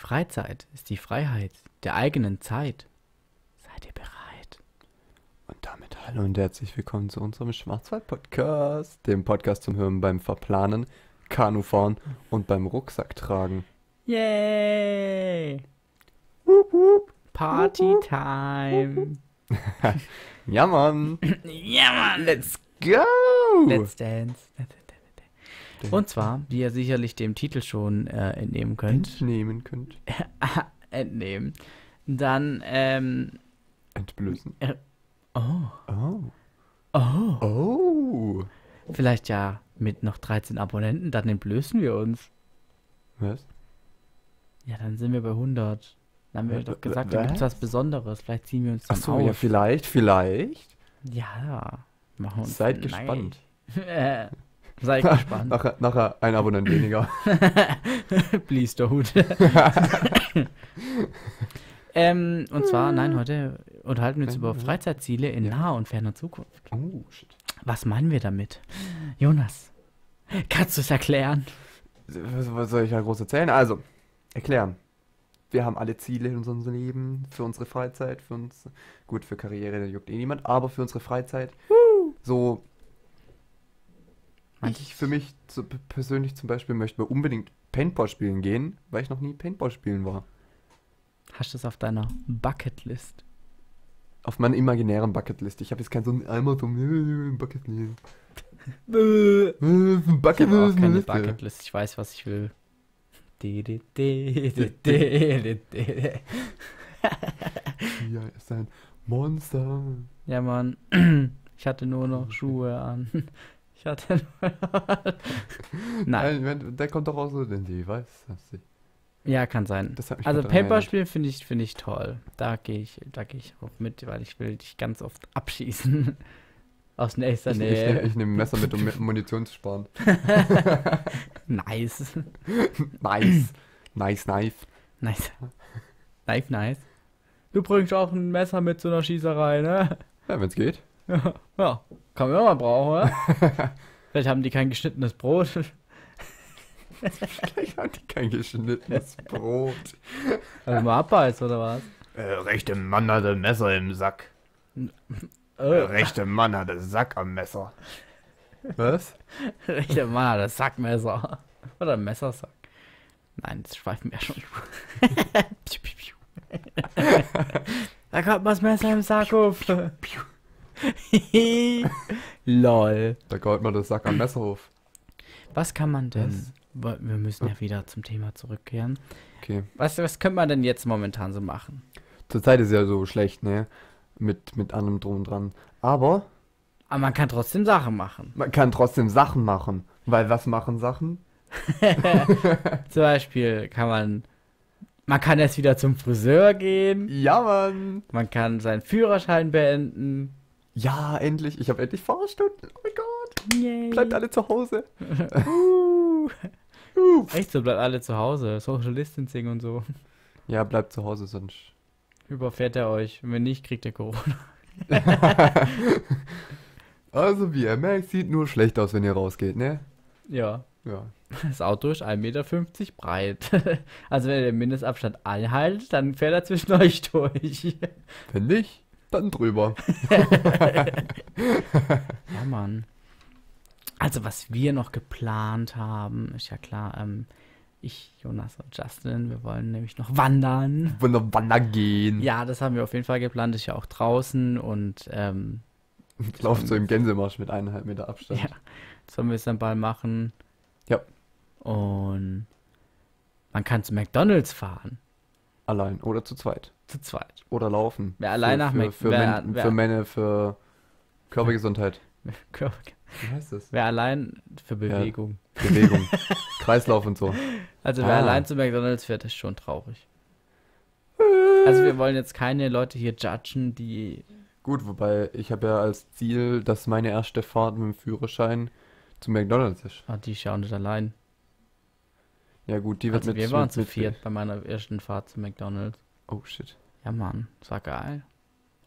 Freizeit ist die Freiheit der eigenen Zeit. Seid ihr bereit? Und damit hallo und herzlich willkommen zu unserem Schwarzwald-Podcast, dem Podcast zum Hören beim Verplanen, Kanufahren und beim Rucksack tragen. Yay! Wup, wup. Party-Time! Ja, Mann. ja, Mann! Let's go. Let's dance. Und zwar, wie ihr sicherlich dem Titel schon äh, entnehmen könnt, entnehmen könnt. entnehmen, dann, ähm, Entblößen. oh, Oh. oh, Oh. vielleicht ja mit noch 13 Abonnenten, dann entblößen wir uns. Was? Ja, dann sind wir bei 100. Dann haben wir Wa- doch gesagt, da gibt's was? was Besonderes. Vielleicht ziehen wir uns Ach so, ja, vielleicht, vielleicht. Ja, machen wir uns Seid Nein. gespannt. Seid gespannt. Nachher, nachher ein Abonnent weniger. Please don't. ähm, und zwar, nein, heute unterhalten wir uns über Freizeitziele in Ja. naher und ferner Zukunft. Oh, shit. Was meinen wir damit? Jonas, kannst du es erklären? Was, soll ich da groß erzählen? Also, erklären. Wir haben alle Ziele in unserem Leben, für unsere Freizeit, für uns, gut, für Karriere, da juckt eh niemand, aber für unsere Freizeit. So, Manch- ich für mich p- persönlich zum Beispiel möchte unbedingt Paintball spielen gehen, weil ich noch nie Paintball spielen war. Hast du es auf deiner Bucketlist? Auf meiner imaginären Bucketlist. Ich habe jetzt keinen so einen Eimer so äh, Bucketlist. Ich Äh, habe auch keine. Bucketlist. Ich weiß, was ich will. Hier ist ein Monster. Ja, Mann. Ich hatte nur noch Schuhe an. Ich hatte nur Nein. Nein, der kommt doch aus so, denn sie weiß, dass sie. Ja, kann sein. Also Paper spielen finde ich, finde ich toll. Da gehe ich, da gehe ich auch mit, weil ich will dich ganz oft abschießen. Aus nächster Ich, ich, ich, Nähe. ich nehme ein Messer mit, um Munition zu sparen. nice. Nice. nice knife. Nice. Knife, nice. Du bringst auch ein Messer mit zu einer Schießerei, ne? Ja, wenn's geht. Ja, ja. kann man auch mal brauchen, oder? Vielleicht haben die kein geschnittenes Brot. Vielleicht hat die kein geschnittenes Brot. Also mal abbeißt, oder was? Äh, rechte Mann hat ein Messer im Sack. Äh, rechte Mann hat einen Sack am Messer. Was? Rechter Mann hat das Sackmesser. Oder ein Messersack. Nein, das schweifen wir schon. Da kommt mal das Messer im Sack auf. Lol. Da kaut man das Sack am Messer auf. Was kann man denn? Wo- Wir müssen ja wieder zum Thema zurückkehren. Okay. Was, was könnte man denn jetzt momentan so machen? Zurzeit ist ja so schlecht, ne? Mit, mit allem drum und dran. Aber Aber man kann trotzdem Sachen machen. man kann trotzdem Sachen machen. Weil was machen Sachen? Zum Beispiel kann man. Man kann jetzt wieder zum Friseur gehen. Ja, Mann. Man kann seinen Führerschein beenden. Ja, endlich. Ich habe endlich Fahrstunden. Oh mein Gott. Yay. Bleibt alle zu Hause. Uh. Uh. Echt so, bleibt alle zu Hause. Social Distancing und so. Ja, bleibt zu Hause, sonst. Überfährt er euch. Und wenn nicht, kriegt ihr Corona. Also, wie ihr merkt, sieht nur schlecht aus, wenn ihr rausgeht, ne? Ja. Ja. Das Auto ist 1,50 Meter breit. Also wenn ihr den Mindestabstand einhaltet, dann fährt er zwischen euch durch. Wenn nicht, dann drüber. Ja, Mann. Also was wir noch geplant haben, ist ja klar, ähm, ich, Jonas und Justin, wir wollen nämlich noch wandern. Wunder wandern gehen. Ja, das haben wir auf jeden Fall geplant, ist ja auch draußen und ähm, Lauft so im Gänsemarsch mit eineinhalb Meter Abstand. ja, sollen wir es dann bald machen. Ja. Und man kann zu McDonalds fahren, Allein oder zu zweit. Zu zweit. Oder laufen. Wer allein nach für, für, wer- Men, wer- für Männer, für Körpergesundheit. Wie heißt das? Wer allein für Bewegung. Bewegung. Kreislauf und so. Also wer Ah. allein zu McDonalds fährt, ist schon traurig. Also wir wollen jetzt keine Leute hier judgen, die Gut, wobei ich habe ja als Ziel, dass meine erste Fahrt mit dem Führerschein zu McDonalds ist. Ah, die schauen nicht allein. Ja gut, die wird Also mit wir waren mit, zu viert bei meiner ersten Fahrt zu McDonalds. Oh shit. Ja, Mann, das war geil.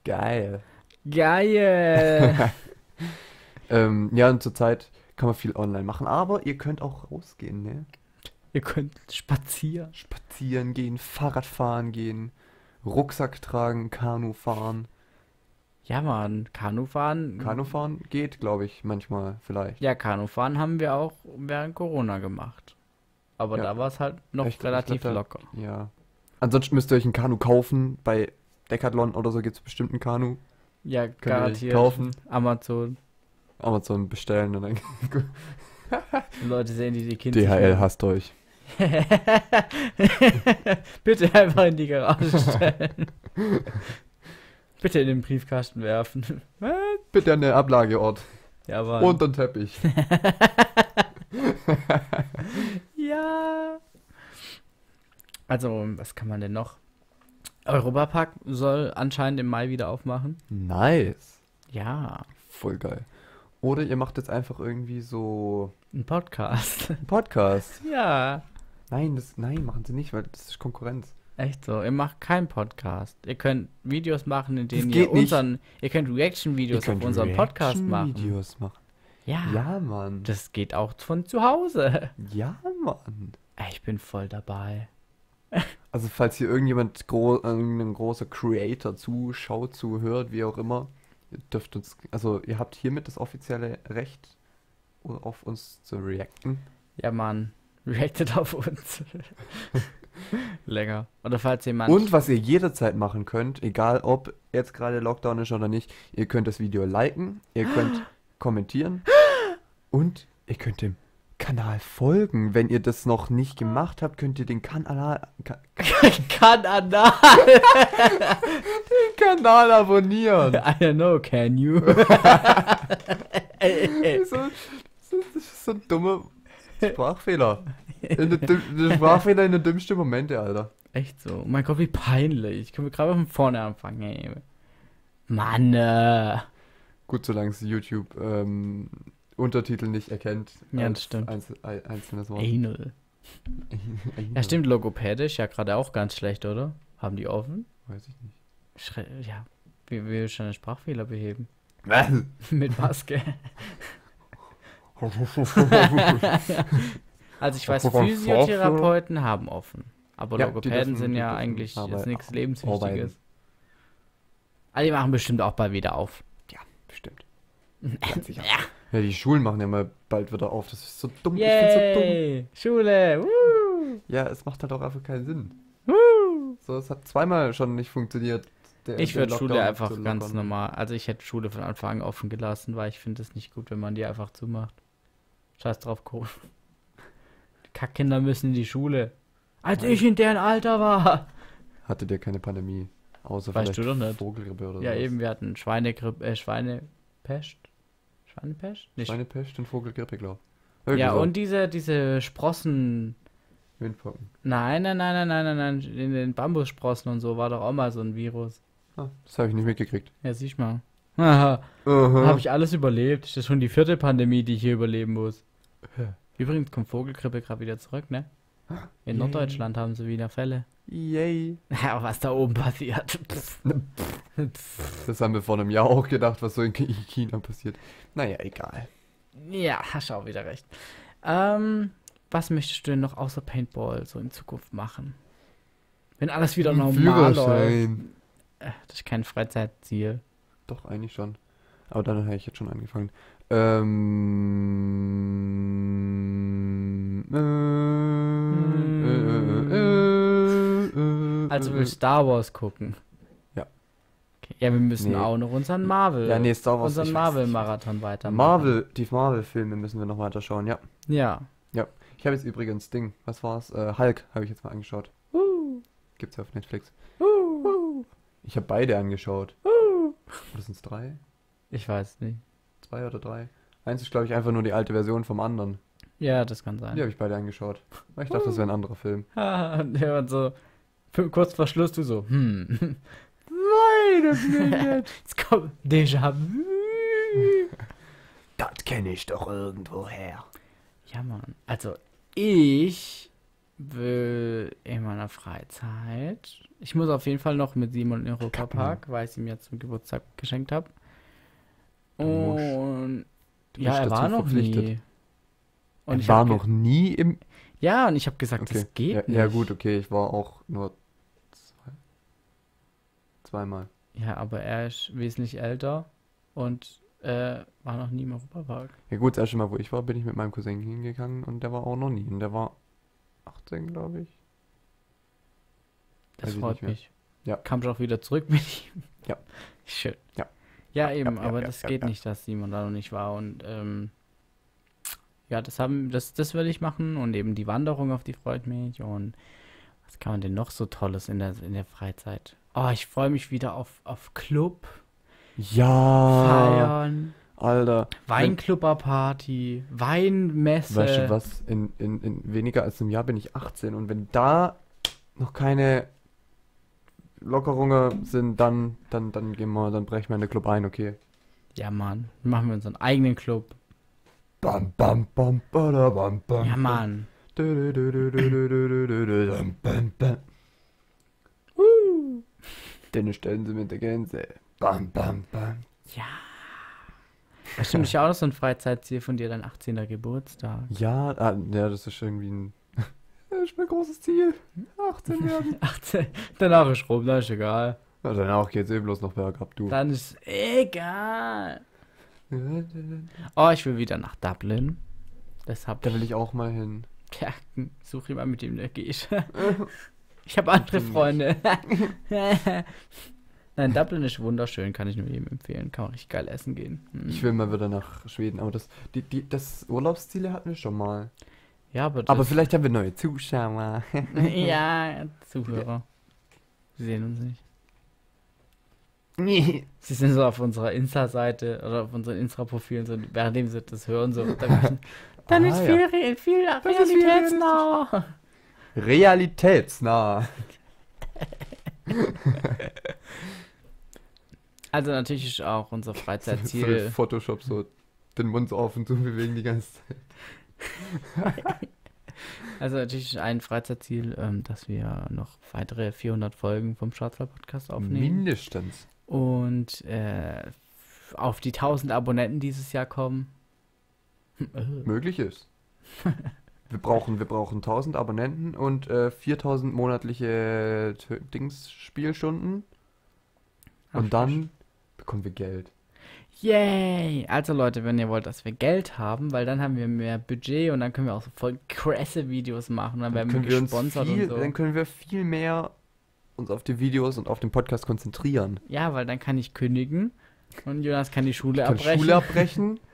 Geil. Geil! Ähm, ja, und zurzeit kann man viel online machen, aber ihr könnt auch rausgehen, ne? Ihr könnt spazieren. Spazieren gehen, Fahrrad fahren gehen, Rucksack tragen, Kanu fahren. Ja, Mann, Kanufahren. Kanu fahren geht, glaube ich, manchmal vielleicht. Ja, Kanufahren haben wir auch während Corona gemacht. Aber Ja. da war es halt noch ich relativ glaub, da- locker. Ja. Ansonsten müsst ihr euch ein Kanu kaufen. Bei Decathlon oder so gibt es bestimmt ein Kanu. Ja, garantiert. kaufen. Amazon. Amazon bestellen und dann. Die Leute sehen die, die Kinder. DHL hasst euch. Bitte einfach in die Garage stellen. Bitte in den Briefkasten werfen. Bitte an den Ablageort. Ja, aber. Und den Teppich. Ja. Also, was kann man denn noch? Europapark soll anscheinend im Mai wieder aufmachen. Nice. Ja, Voll geil. Oder ihr macht jetzt einfach irgendwie so ein Podcast. einen Podcast. ja. Nein, das, nein, machen sie nicht, weil das ist Konkurrenz. Echt so. Ihr macht keinen Podcast. Ihr könnt Videos machen, in denen ihr geht nicht. unseren. Ihr könnt Reaction-Videos auf unseren Podcast machen. Videos machen. Ja. Ja, Mann. Das geht auch von zu Hause. Ja, Mann. Ich bin voll dabei. Also falls hier irgendjemand, gro irgendein großer Creator zuschaut, zuhört, wie auch immer, ihr dürft uns, also ihr habt hiermit das offizielle Recht, auf uns zu reacten. Ja, Mann. Reactet auf uns. Lecker. Oder falls jemand. Und was ihr jederzeit machen könnt, egal ob jetzt gerade Lockdown ist oder nicht, ihr könnt das Video liken, ihr könnt kommentieren und ihr könnt dem Kanal folgen. Wenn ihr das noch nicht gemacht habt, könnt ihr den Kanal, Ka kann anal. Kanal abonnieren. I don't know, can you? so, so, das ist so ein dummer Sprachfehler. In der Sprachfehler in den dümmsten Momente, Alter. Echt so. Oh mein Gott, wie peinlich. Können wir gerade von vorne anfangen, ey. Mann, äh. Gut, solange es YouTube ähm, Untertitel nicht erkennt. Ja, das stimmt. Einzel ein- einzelnes Wort. Anal. Ja, stimmt, logopädisch ja gerade auch ganz schlecht, oder? Haben die offen? Weiß ich nicht. Schre ja. Wie will ich einen Sprachfehler beheben? Was? Mit Maske. Also ich weiß, Physiotherapeuten haben offen. Aber Ja, Logopäden sind ja eigentlich jetzt nichts. Lebenswichtiges. Aber die machen bestimmt auch bald wieder auf. Bestimmt. Ganz sicher. Ja, die Schulen machen ja mal bald wieder auf. Das ist so dumm. Ich find's so dumm. Yay! Schule! Woo! Ja, es macht halt auch einfach keinen Sinn. Woo! So, es hat zweimal schon nicht funktioniert. der- Ich würde Schule einfach ganz lockern. normal. Also ich hätte Schule von Anfang an offen gelassen, weil ich finde es nicht gut, wenn man die einfach zumacht. Scheiß drauf. Die Kackkinder müssen in die Schule. Als ich in deren Alter war. Hatte der keine Pandemie. Außer Weißt vielleicht du doch nicht. Vogelgrippe oder Ja, sowas. eben, wir hatten Schweinegrippe, äh, Schweinepest. Schweinepest? Nicht. Schweinepest und Vogelgrippe, glaub. Irgendwie ja, so. und diese, diese Sprossen. Windpocken. Nein, nein, nein, nein, nein, nein, nein. In den Bambussprossen und so war doch auch mal so ein Virus. Ah, das habe ich nicht mitgekriegt. Ja, siehst mal. Haha, Aha. habe ich alles überlebt. Das ist schon die vierte Pandemie, die ich hier überleben muss. Übrigens kommt Vogelgrippe gerade wieder zurück, ne? In Yay. Norddeutschland haben sie wieder Fälle. Yay. Ja, was da oben passiert. Das haben wir vor einem Jahr auch gedacht, was so in Chi- China passiert. Naja, egal. ja, hast auch wieder recht. Ähm, was möchtest du denn noch außer Paintball so in Zukunft machen? Wenn alles wieder normal läuft. Äh, Das ist kein Freizeitziel. Doch, eigentlich schon. Aber dann habe ich jetzt schon angefangen. Ähm. Äh, äh, äh, äh, äh, Also äh, willst Star Wars gucken? Ja. Okay. Ja, wir müssen Nee. auch noch unseren Marvel, Ja, nee, Star Wars. unseren. Marvel-Marathon weitermachen. Marvel, die Marvel-Filme müssen wir noch weiter schauen, ja. Ja. Ich habe jetzt übrigens Ding, was war's? Äh, Hulk habe ich jetzt mal angeschaut. Uh, Gibt's ja auf Netflix. uh, Ich habe beide angeschaut. uh. Oder sind es drei? Ich weiß nicht. Zwei oder drei? Eins ist, glaube ich, einfach nur die alte Version vom anderen. Ja, das kann sein. Die habe ich beide angeschaut. Weil ich dachte, das wäre ein anderer Film. Der und so, kurz vor Schluss, du so, hm. A minute. Jetzt kommt Déjà-vu. das kenne ich doch irgendwoher. Ja, Mann. Also, ich will in meiner Freizeit. Ich muss auf jeden Fall noch mit Simon in den Europapark, weil ich es ihm ja zum Geburtstag geschenkt habe. Und ja, er war noch nie. Und ich war noch nie im. Ja, und ich habe gesagt, Okay. das geht ja, nicht. ja, gut, okay, ich war auch nur zwei, zweimal. Ja, aber er ist wesentlich älter und äh, war noch nie im Europapark. Ja gut, das erste Mal, wo ich war, bin ich mit meinem Cousin hingegangen und der war auch noch nie. Und der war 18, glaube ich. Das Weiß ich freut mehr. mich. Ja. Kam schon auch wieder zurück mit ihm. Ja. Schön. Ja. Ja, Ja, eben, ja, aber ja, das geht nicht, dass Simon da noch nicht war. Und ähm, ja, das haben, das, das will ich machen und eben die Wanderung, auf die freut mich. Und was kann man denn noch so Tolles in der, in der Freizeit? Oh, ich freue mich wieder auf, auf Club, Ja, Feiern, Alter. Weinclubber-Party, Weinmesse. Weißt du was? In, in, in weniger als einem Jahr bin ich 18 und wenn da noch keine Lockerungen sind, dann, dann, dann gehen wir, dann brechen wir in den Club ein, okay. Ja, Mann. Machen wir unseren eigenen Club. Bam, bam, bam, bada, bam, bam. Ja, Mann. Bam, bam, Denn stellen sie mit der Gänse. Bam, bam, bam. Ja. Das ist ja auch noch so ein Freizeitziel von dir, dein 18. Geburtstag. Ja, ah, ja, das ist irgendwie ein das ist mein großes Ziel. 18 werden. 18. Danach ist rum, dann ist egal. Na, danach geht's eh bloß noch bergab, du. Dann ist egal. Oh, ich will wieder nach Dublin. Deshalb, Da will ich auch mal hin. ja, such jemand, mit dem du gehst. Ich habe andere. Freunde. Nein, Dublin ist wunderschön, kann ich nur jedem empfehlen. Kann man richtig geil essen gehen. Hm. Ich will mal wieder nach Schweden, aber das, die, die, das Urlaubsziele hatten wir schon mal. Ja, aber, Aber vielleicht haben wir neue Zuschauer. ja, Zuhörer. Sie sehen uns nicht. Sie sind so auf unserer Insta-Seite oder auf unseren Insta-Profilen, so, währenddem sie das hören, so. Dann, dann Ah, ist ja. viel, re viel Das ist viel realitätsnah. Realitätsnah. Also natürlich ist auch unser Freizeitziel. Photoshop so den Mund so auf und zu bewegen die ganze Zeit. Also natürlich ein Freizeitziel, ähm, dass wir noch weitere 400 Folgen vom Schwarzwald-Podcast aufnehmen. Mindestens. Und äh, auf die 1000 Abonnenten dieses Jahr kommen. Äh, Möglich ist. Wir brauchen, wir brauchen 1000 Abonnenten und äh, 4000 monatliche Tö- Dings Spielstunden. Und dann bekommen wir Geld. Yay! Also Leute, wenn ihr wollt, dass wir Geld haben, weil dann haben wir mehr Budget und dann können wir auch so voll krasse Videos machen. Dann werden wir können wir uns gesponsert viel, und so. dann können wir viel mehr uns auf die Videos und auf den Podcast konzentrieren. Ja, weil dann kann ich kündigen und Jonas kann die Schule Ich kann abbrechen. Schule abbrechen.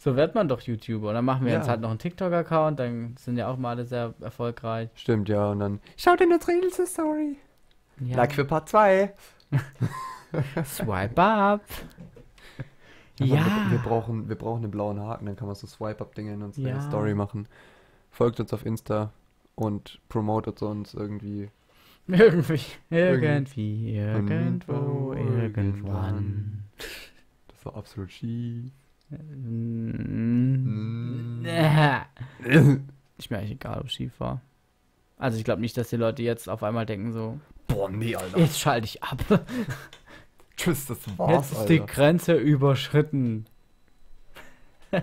So wird man doch YouTuber. Und dann machen wir Ja. jetzt halt noch einen TikTok-Account, dann sind ja auch mal alle sehr erfolgreich. Stimmt, ja, und dann schaut in unsere Insta-Story. Ja. Like für Part 2. Swipe up. Ja. Wir, wir, brauchen, wir brauchen einen blauen Haken, dann kann man so Swipe-Up-Dinge in unsere Ja. Story machen. Folgt uns auf Insta und promotet uns irgendwie. Irgendwie, irgendwie, irgendwo, Irgendwo, irgendwann. Das war absolut schief. Mm. Ist mir eigentlich egal, ob schief war. Also ich glaube nicht, dass die Leute jetzt auf einmal denken so, Boah, nee, Alter. jetzt schalte ich ab. Tschüss, das Jetzt war's, ist die Alter. Grenze überschritten.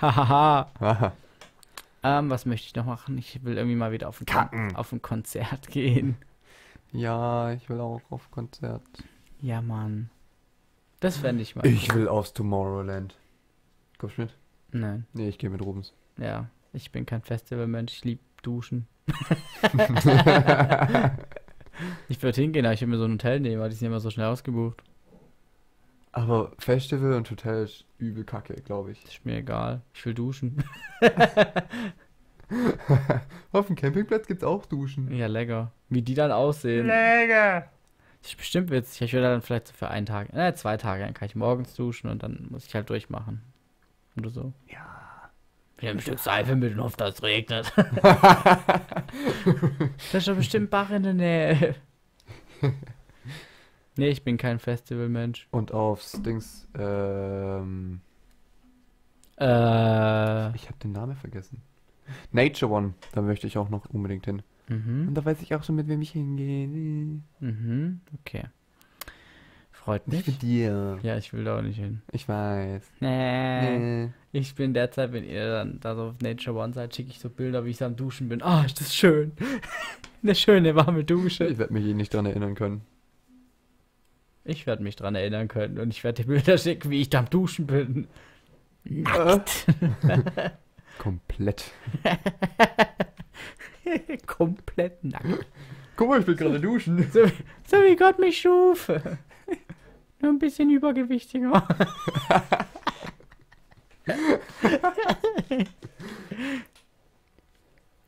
Hahaha. Aha. ähm, was möchte ich noch machen? Ich will irgendwie mal wieder auf ein, Kacken. auf ein Konzert gehen. ja, ich will auch auf Konzert. Ja, Mann. Das fände ich mal. Ich cool. will aufs Tomorrowland. Kommst du mit? Nein, Nee, ich gehe mit Rubens. ja. Ich bin kein Festivalmensch, ich liebe Duschen. Ich würde hingehen, aber ich will mir so ein Hotel nehmen, weil die sind immer so schnell ausgebucht. Aber Festival und Hotel ist übel kacke, glaube ich. Ist mir egal. Ich will duschen. Auf dem Campingplatz gibt's auch Duschen. Ja, lecker. Wie die dann aussehen. Lecker. Das ist bestimmt witzig. Ich will dann vielleicht so für einen Tag, äh, zwei Tage, dann kann ich morgens duschen und dann muss ich halt durchmachen. Oder so. Ja. Wir haben ein Stück Seife mit und hoffe, dass es regnet. da ist doch bestimmt Bach in der Nähe. nee, ich bin kein Festivalmensch. Und aufs Dings, ähm, Äh. ich habe den Namen vergessen. Nature One, da möchte ich auch noch unbedingt hin. Und Mhm. da weiß ich auch schon, mit wem ich hingehe. Mhm. Okay. Freut Nicht mich. mit dir. Ja, ich will da auch nicht hin. Ich weiß. Nee. Nee. Ich bin derzeit, wenn ihr dann da so auf Nature One seid, schicke ich so Bilder, wie ich so am Duschen bin. Ah, ist das schön. Eine schöne warme Dusche. Ich werde mich eh nicht dran erinnern können. Ich werde mich dran erinnern können und ich werde dir Bilder schicken, wie ich da am Duschen bin. Nackt. Komplett. Komplett nackt. Guck mal, ich will gerade duschen. So, so wie Gott mich schuf. Nur ein bisschen übergewichtiger.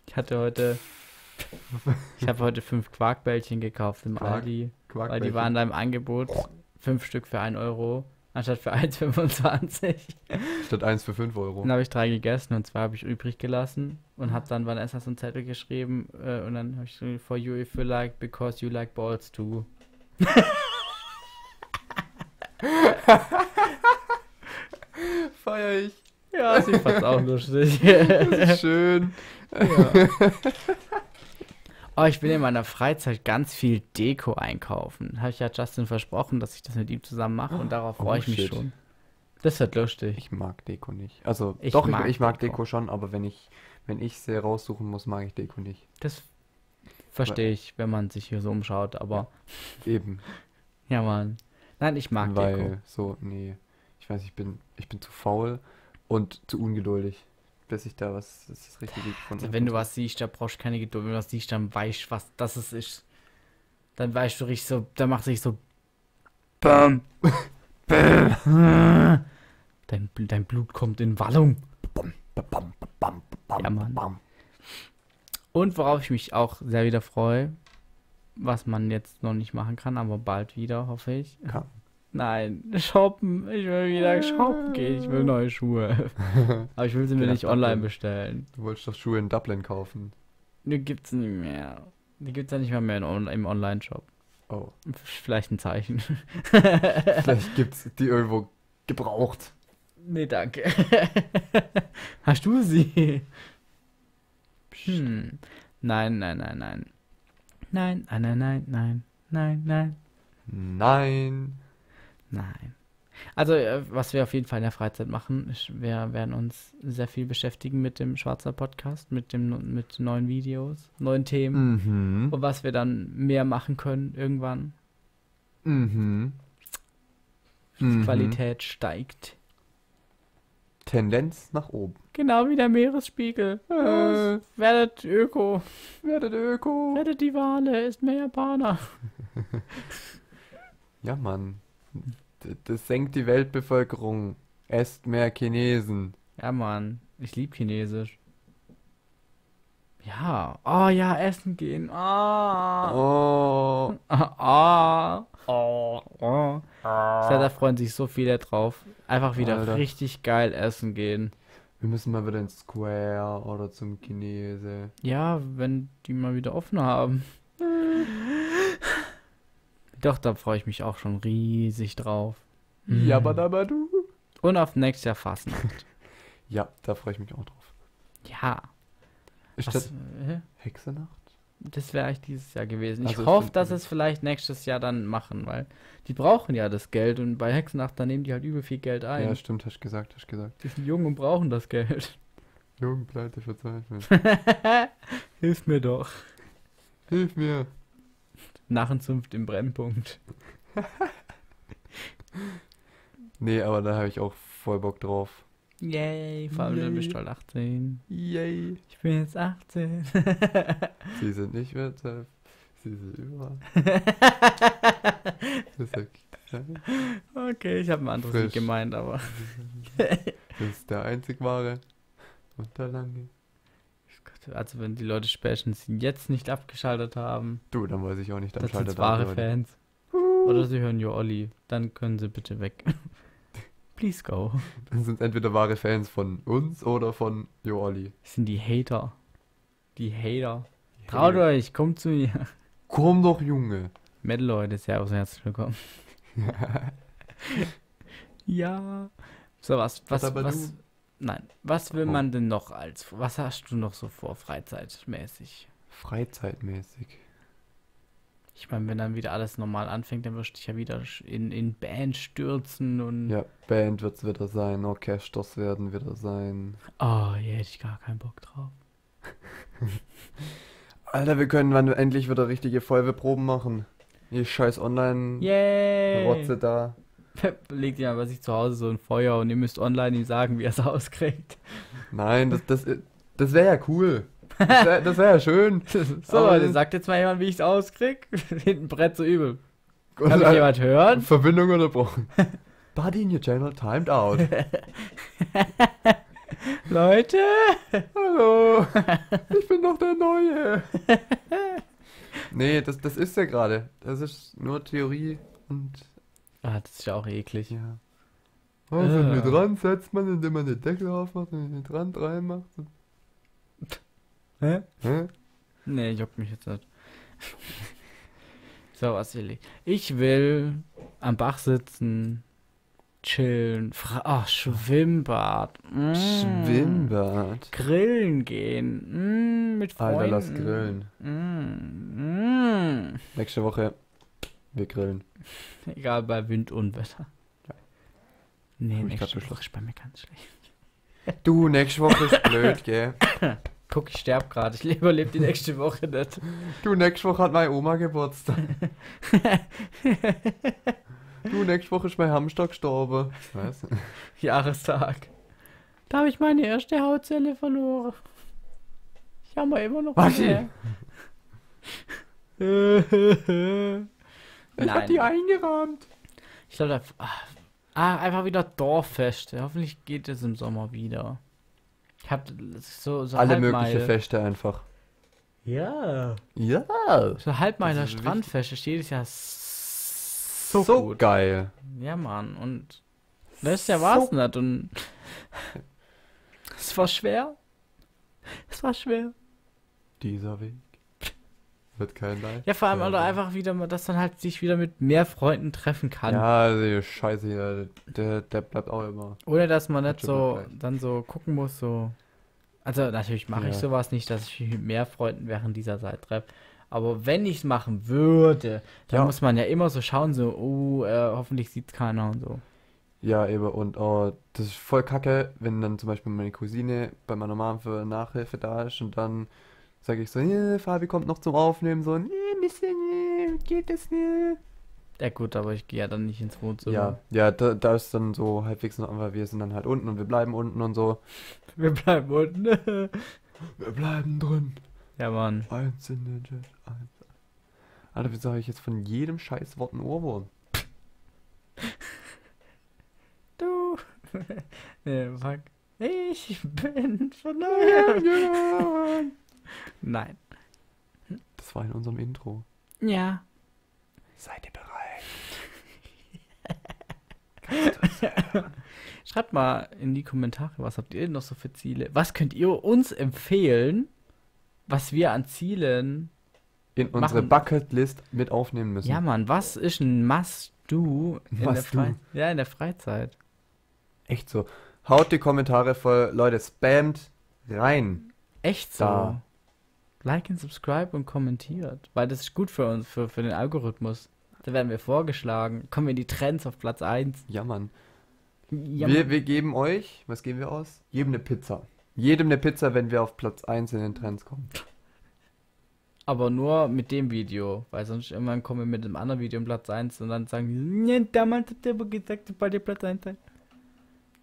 Ich hatte heute. Ich habe heute fünf Quarkbällchen gekauft im Quark? Aldi, weil die waren da im Angebot. Fünf Stück für 1 Euro, anstatt für 1,25. Statt 1 für 5 Euro. Dann habe ich drei gegessen und zwei habe ich übrig gelassen und habe dann Vanessa so einen Zettel geschrieben äh, und dann habe ich so, for you if you like, because you like balls too. Feier ich. Ja, sie fand's auch lustig. Das ist schön. Oh, ich will in meiner Freizeit ganz viel Deko einkaufen. Habe ich ja Justin versprochen, dass ich das mit ihm zusammen mache und darauf Oh, freue ich mich shit. schon. Das wird lustig. Ich mag Deko nicht. Also, Ich doch, mag ich, ich mag Deko. Deko. schon, aber wenn ich, wenn ich sie raussuchen muss, mag ich Deko nicht. Das verstehe ich, wenn man sich hier so umschaut, aber Eben. ja, Mann. Nein, ich mag weil Deko. so, nee. Ich weiß, ich bin, ich bin zu faul und zu ungeduldig, bis ich da was, das das Richtige gefunden Also wenn du was siehst, da brauchst du keine Geduld. Wenn du was siehst, dann weißt du, was das ist. Dann weißt du richtig so, dann macht sich so. Bam. Bam. Dein, dein Blut kommt in Wallung. Ja, Mann. Und worauf ich mich auch sehr wieder freue, was man jetzt noch nicht machen kann, aber bald wieder, hoffe ich. Kann. Nein, shoppen. Ich will wieder shoppen gehen. Ich will neue Schuhe. Aber ich will sie mir nicht online Dublin. bestellen. Du wolltest doch Schuhe in Dublin kaufen. Die gibt's nicht mehr. Die gibt's ja nicht mal mehr in, im Online-Shop. Oh. Vielleicht ein Zeichen. Vielleicht gibt's die irgendwo gebraucht. Nee, danke. Hast du sie? Hm. Nein, nein, nein, nein. Nein, nein, nein, nein, nein, nein, nein, Nein. nein. Also, äh, was wir auf jeden Fall in der Freizeit machen, wir werden uns sehr viel beschäftigen mit dem Schwarzer Podcast, mit, dem, mit neuen Videos, neuen Themen. Mhm. Und was wir dann mehr machen können irgendwann. Mhm. Die Mhm. Qualität steigt. Tendenz nach oben. Genau wie der Meeresspiegel. Äh. Werdet Öko. Werdet Öko. Rettet die Wale, ist mehr Japaner. Ja, Mann. D- Das senkt die Weltbevölkerung. Esst mehr Chinesen. Ja, Mann. Ich lieb Chinesisch. Ja. Oh ja, essen gehen. Ah. Oh. Ah. Ah. Oh. oh. Glaube, da freuen sich so viele drauf. Einfach wieder Alter. richtig geil essen gehen. Wir müssen mal wieder ins Square oder zum Chinese. Ja, wenn die mal wieder offen haben. Doch, da freue ich mich auch schon riesig drauf. Hm. Ja, aber du. Und auf nächstes Jahr Fastnacht. Ja, da freue ich mich auch drauf. ja. Ist Was, das äh, Hexenacht? Das wäre eigentlich dieses Jahr gewesen. Ich Also ist hoffe, das- dass es vielleicht nächstes Jahr dann machen, weil die brauchen ja das Geld und bei Hexennacht, da nehmen die halt übel viel Geld ein. Ja, stimmt, hast gesagt, hast gesagt. die sind jung und brauchen das Geld. Jung, pleite, verzweifelt. Hilf mir doch. Hilf mir. Narrenzunft im Brennpunkt. Nee, aber da habe ich auch voll Bock drauf. Yay, vor allem Yay. bist du halt 18. Yay. Ich bin jetzt 18. Sie sind nicht mehr zwölf. Sie sind über. Das ist, ja- okay, ich habe ein anderes Lied Frisch. gemeint, aber. das ist der einzig wahre. Und der lange. Also, wenn die Leute spätestens jetzt nicht abgeschaltet haben, Du, dann weiß ich auch nicht, dann das schaltet sind wahre. Fans. Oder sie hören Jo Olli. Dann können sie bitte weg. Please go. Dann sind entweder wahre Fans von uns oder von Jo Olli. Das sind die Hater. Die Hater. Traut euch, kommt zu mir. Komm doch, Junge. Metal Leute, servus und herzlich willkommen. ja. So, was, was, was, du? nein, was will Oh. man denn noch als, was hast du noch so vor, freizeitmäßig? Freizeitmäßig. Ich meine, wenn dann wieder alles normal anfängt, dann wirst du dich ja wieder in, in Band stürzen und. Ja, Band wird's wieder sein, Orchesters werden wieder sein. Oh, hier hätte ich gar keinen Bock drauf. Alter, wir können wann endlich wieder richtige Feuerwehrproben machen. Die scheiß Online-Rotze Yay! da. Legt ihr bei sich zu Hause so ein Feuer und ihr müsst online ihm sagen, wie er es auskriegt. Nein, das, das, das wäre ja cool. Das wäre wär ja schön. So, das- sagt jetzt mal jemand, wie ich es auskrieg. Hinten Brett so übel. Kann mich jemand hören? Verbindung unterbrochen. Buddy in your channel timed out. Leute! Hallo, ich bin doch der Neue. nee, das, das ist ja gerade. Das ist nur Theorie und Ah, das ist ja auch eklig. ja. Äh. wir dran setzt man, indem man den Deckel aufmacht und den Rand reinmacht. Hä? Hä? Nee, juckt mich jetzt nicht. so, was will ich? Ich will am Bach sitzen, chillen, fra Schwimmbad. Mm. Schwimmbad. Grillen gehen. Mm, mit Freunden. Alter, lass grillen. Mm, mm. Nächste Woche, wir grillen. Egal, bei Wind und Wetter. Ja. Nee, nächste Woche ist bei mir ganz schlecht. Du, nächste Woche ist blöd, gell? Guck, ich sterb gerade. Ich überlebe die nächste Woche nicht. Du, nächste Woche hat meine Oma Geburtstag. Du, nächste Woche ist mein Hamster gestorben. Was? Jahrestag. Da habe ich meine erste Hautzelle verloren. Ich habe mir immer noch mehr. Ich hab die eingerahmt. Ich glaube, da- ah, ah, einfach wieder Dorffest. Hoffentlich geht es im Sommer wieder. Ich habe so, so Alle möglichen Feste einfach. Ja. Ja. So Halbmeiler Strandfest ist jedes Jahr so, So, gut. geil. Ja, Mann. Und das ist ja was nicht. Und es war schwer. Es war schwer. Dieser Weg wird kein Leid. Ja, vor allem Ja, oder einfach wieder, mal, dass dann halt sich wieder mit mehr Freunden treffen kann. Ja, also, scheiße hier. Der, der bleibt auch immer. Ohne dass man nicht so dann so gucken muss, so. Also natürlich mache ich Ja. sowas nicht, dass ich mich mit mehr Freunden während dieser Zeit treffe. Aber wenn ich es machen würde, dann Ja. muss man ja immer so schauen, so, oh, äh, hoffentlich sieht keiner und so. Ja, eben. Und oh, das ist voll kacke, wenn dann zum Beispiel meine Cousine bei meiner Mom für Nachhilfe da ist und dann sage ich so, ja, Fabi kommt noch zum Aufnehmen, so, nee, ein bisschen, nee, geht das nicht. Ja gut, aber ich gehe ja dann nicht ins Wohnzimmer. Ja, ja, da, da ist dann so halbwegs noch, aber wir sind dann halt unten und wir bleiben unten und so. Wir bleiben unten. Wir bleiben drin. ja, Mann. Eins in den Chat, eins. Alter, wieso habe ich jetzt von jedem scheiß Wort einen Ohrwurm? Du. nee, fuck. Ich bin verloren. Nein. Das war in unserem Intro. Ja. Seid ihr bereit? Schreibt mal in die Kommentare, was habt ihr denn noch so für Ziele? Was könnt ihr uns empfehlen, was wir an Zielen. In unsere Machen. Bucketlist mit aufnehmen müssen. Ja, Mann, was ist ein Must-Do in, der Must-do. Frei- ja, in der Freizeit? Echt so. Haut die Kommentare voll, Leute, spammt rein. Echt so. Da. Like und subscribe und kommentiert. Weil das ist gut für uns, für, für den Algorithmus. Da werden wir vorgeschlagen. Kommen wir in die Trends auf Platz 1. Ja, Mann. Ja, wir, Mann. wir geben euch, was geben wir aus? Jedem eine Pizza. Jedem eine Pizza, wenn wir auf Platz 1 in den Trends kommen. Aber nur mit dem Video. Weil sonst irgendwann kommen wir mit dem anderen Video im Platz 1 und dann sagen die, nee, damals hat der aber gesagt, bei dir Platz 1 sein.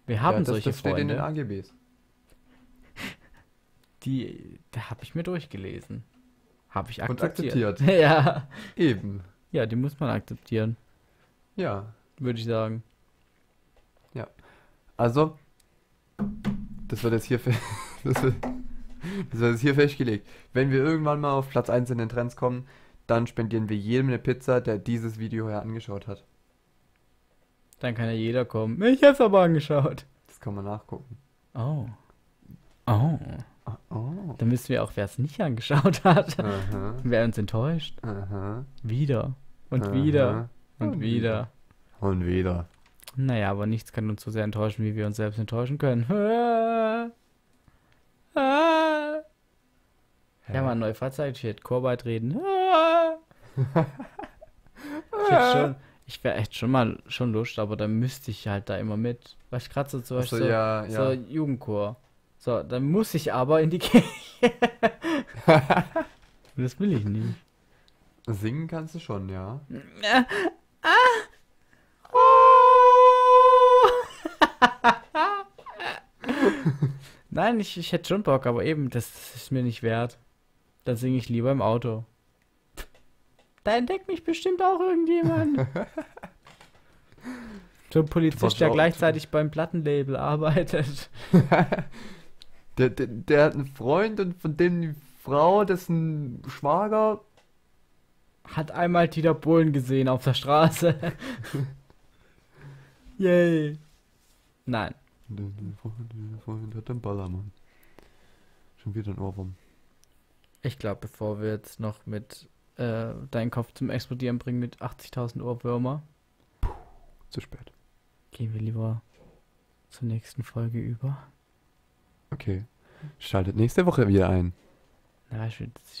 Wir haben ja, das, solche das steht in den Freunde, AGBs. Die, da habe ich mir durchgelesen. Habe ich Und akzeptiert. akzeptiert. ja. Eben. ja, die muss man akzeptieren, Ja. würde ich sagen. Also, das wird jetzt hier, das wird, das wird jetzt hier festgelegt. Wenn wir irgendwann mal auf Platz 1 in den Trends kommen, dann spendieren wir jedem eine Pizza, der dieses Video hier angeschaut hat. Dann kann ja jeder kommen. Ich hab's aber angeschaut. Das kann man nachgucken. Oh. Oh. Oh. Dann wissen wir auch, wer es nicht angeschaut hat. Aha. Wer uns enttäuscht. Aha. Wieder. Und aha. wieder. Und Und wieder. Und wieder. Naja, aber nichts kann uns so sehr enttäuschen, wie wir uns selbst enttäuschen können. Ah. Ja, mal neue Freizeit-Shit. Chorbeitreten. Ah. Ich, hätte schon, ich wäre echt schon mal schon Lust, aber dann müsste ich halt da immer mit. Weißt du, gerade so zum Beispiel so, ja, so ja. Jugendchor. So, dann muss ich aber in die Kirche. das will ich nicht. Singen kannst du schon, ja. Nein, ich, ich hätte schon Bock, aber eben, das ist mir nicht wert. Dann singe ich lieber im Auto. Da entdeckt mich bestimmt auch irgendjemand. so ein Polizist, der gleichzeitig beim Plattenlabel arbeitet. Der, der, der hat einen Freund und von dem die Frau, dessen Schwager. Hat einmal Dieter Bohlen gesehen auf der Straße. Yay. Nein. Der, Freund, hat den Ballermann. Schon wieder ein Ohrwurm. Ich glaube, bevor wir jetzt noch mit äh, deinen Kopf zum Explodieren bringen mit 80.000 Ohrwürmer, Zu spät. gehen wir lieber zur nächsten Folge über. Okay. Schaltet nächste Woche wieder ein. Na,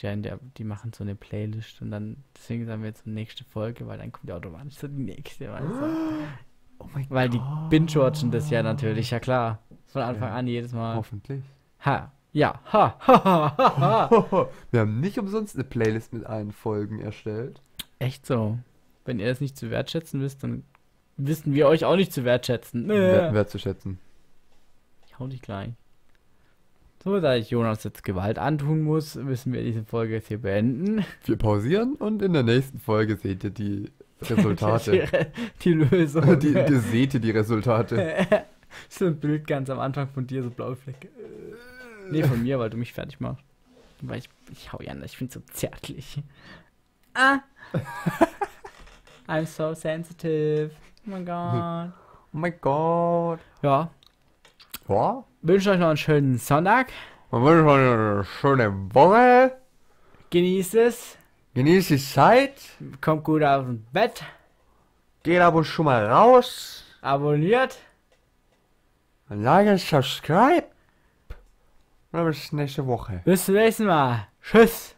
ja in der, die machen so eine Playlist und dann deswegen sagen wir jetzt zur nächste Folge, weil dann kommt ja automatisch so die nächste, weißt du? Oh mein Weil die binge-watchen das ja natürlich, ja klar. Von Anfang Ja. an jedes Mal. Hoffentlich. Ha, ja, ha, ha, ha, ha, ha. Wir haben nicht umsonst eine Playlist mit allen Folgen erstellt. Echt so. Wenn ihr es nicht zu wertschätzen wisst, dann wissen wir euch auch nicht zu wertschätzen. Wer, Äh. wertzuschätzen. Ich hau dich gleich. So, da ich Jonas jetzt Gewalt antun muss, müssen wir diese Folge jetzt hier beenden. Wir pausieren und in der nächsten Folge seht ihr die Resultate. die, die Lösung. die, die seht ihr die Resultate. so ein Bild ganz am Anfang von dir, so blaue Flecke. Nee, von mir, weil du mich fertig machst. Weil ich, ich hau ja nicht, ich bin so zärtlich. Ah. I'm so sensitive. Oh mein Gott. Oh mein Gott. Ja, Ja? wünsche euch noch einen schönen Sonntag. Man wünscht euch eine schöne Woche. Genießt es. Genießt die Zeit. Kommt gut aus dem Bett. Geht ab und schon mal raus. Abonniert. Like und subscribe. Und dann bis nächste Woche. Bis zum nächsten Mal. Tschüss.